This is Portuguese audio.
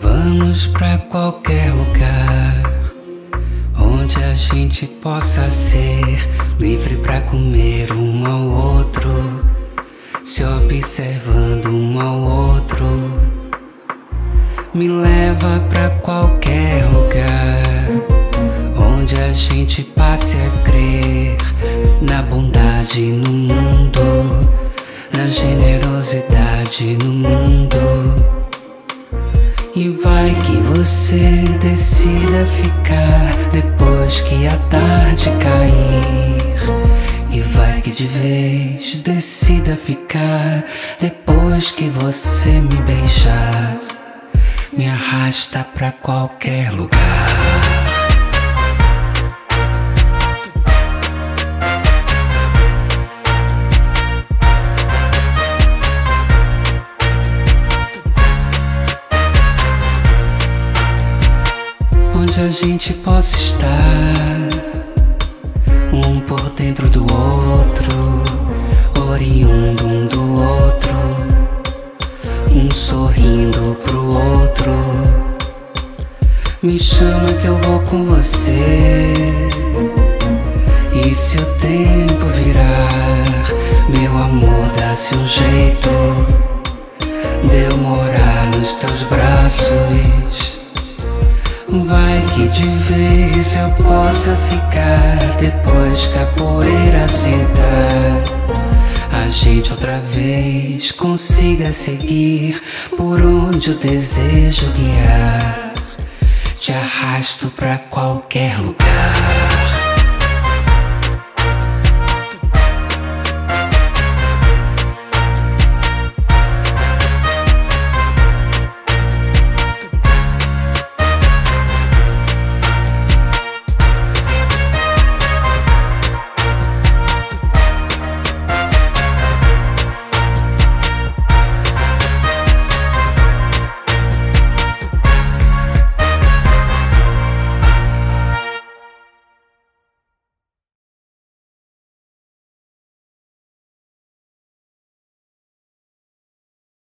Vamos pra qualquer lugar onde a gente possa ser livre pra comer um ao outro, se observando um ao outro. Me leva pra qualquer lugar onde a gente passe a crer na bondade no mundo, na generosidade no mundo. E vai que você decida ficar depois que a tarde cair. E vai que de vez decida ficar depois que você me beijar. Me arrasta pra qualquer lugar. onde a gente possa estar, um por dentro do outro, oriundo um do outro, um sorrindo pro outro. Me chama que eu vou com você. E se o tempo virar, meu amor, dá-se um jeito de eu morar nos teus braços. Vai que de vez eu possa ficar depois que a poeira sentar. A gente outra vez consiga seguir por onde o desejo guiar. Te arrasto pra qualquer lugar.